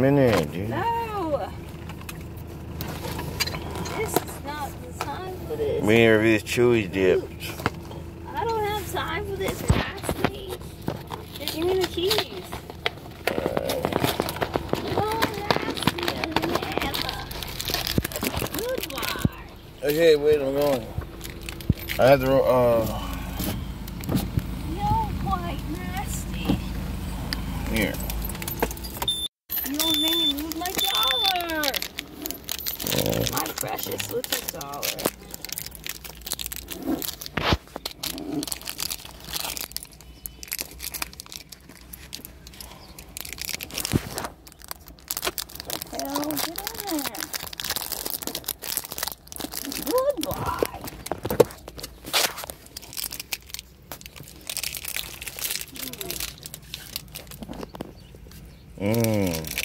minute, dude. No. This is not the time for this. We need to review this Chewy's dip. I don't have time for this. Nasty. Just give me the keys. Oh, nastier than. Goodbye. Okay, wait, I'm going. I have to, uh, You're quite nasty. here. You made me lose my dollar. My precious little dollar. Mmm.